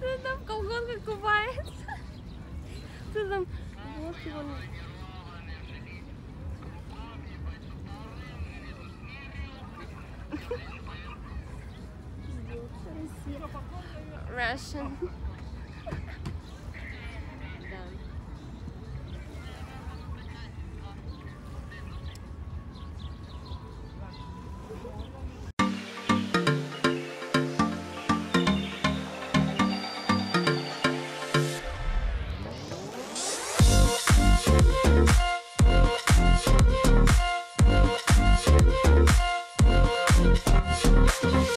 Ты там в колготках купається. Ты там вот его... Russian.